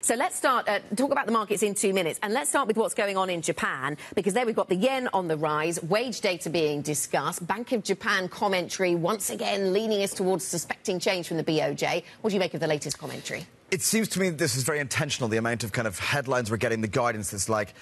So let's start, uh, talk about the markets in two minutes. And let's start with what's going on in Japan, because there we've got the yen on the rise, wage data being discussed, Bank of Japan commentary once again leaning us towards suspecting change from the BOJ. What do you make of the latest commentary? It seems to me this is very intentional, the amount of kind of headlines we're getting, the guidance that's like,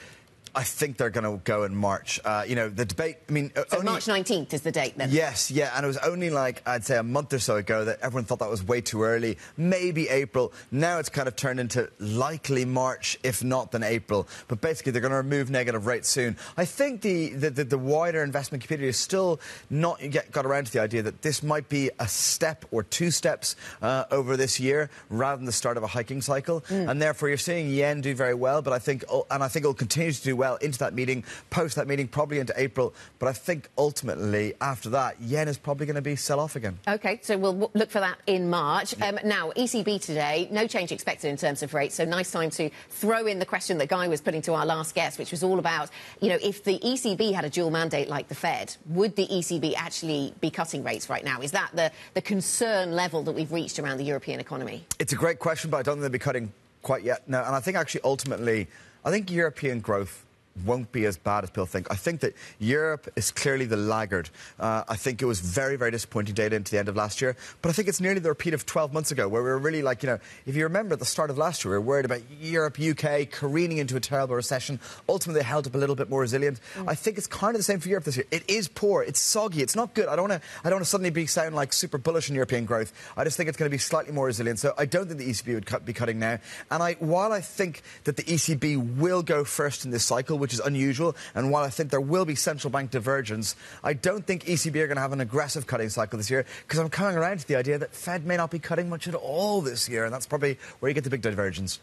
I think they're going to go in March. Uh, you know, the debate, I mean... So only, March 19th is the date, then? Yes, yeah, and it was only like, I'd say a month or so ago that everyone thought that was way too early, maybe April. Now it's kind of turned into likely March, if not then April. But basically, they're going to remove negative rates soon. I think the, the, the, the wider investment community is still not yet got around to the idea that this might be a step or two steps uh, over this year rather than the start of a hiking cycle. Mm. And therefore, you're seeing yen do very well, but I think, and I think it'll continue to do well into that meeting, post that meeting, probably into April. But I think ultimately, after that, yen is probably going to be sell off again. OK, so we'll look for that in March. Yeah. Um, now, ECB today, no change expected in terms of rates. So nice time to throw in the question that Guy was putting to our last guest, which was all about, you know, if the ECB had a dual mandate like the Fed, would the ECB actually be cutting rates right now? Is that the, the concern level that we've reached around the European economy? It's a great question, but I don't think they'll be cutting quite yet. No, and I think actually ultimately, I think European growth won't be as bad as people think. I think that Europe is clearly the laggard. Uh, I think it was very, very disappointing data into the end of last year, but I think it's nearly the repeat of 12 months ago, where we were really like, you know, if you remember at the start of last year, we were worried about Europe, UK careening into a terrible recession. Ultimately, they held up a little bit more resilient. Mm. I think it's kind of the same for Europe this year. It is poor, it's soggy, it's not good. I don't want to, I don't want to suddenly be sound like super bullish on European growth. I just think it's going to be slightly more resilient. So I don't think the ECB would cut, be cutting now. And I, while I think that the ECB will go first in this cycle, which is unusual, and while I think there will be central bank divergence, I don't think ECB are going to have an aggressive cutting cycle this year because I'm coming around to the idea that Fed may not be cutting much at all this year, and that's probably where you get the big divergence.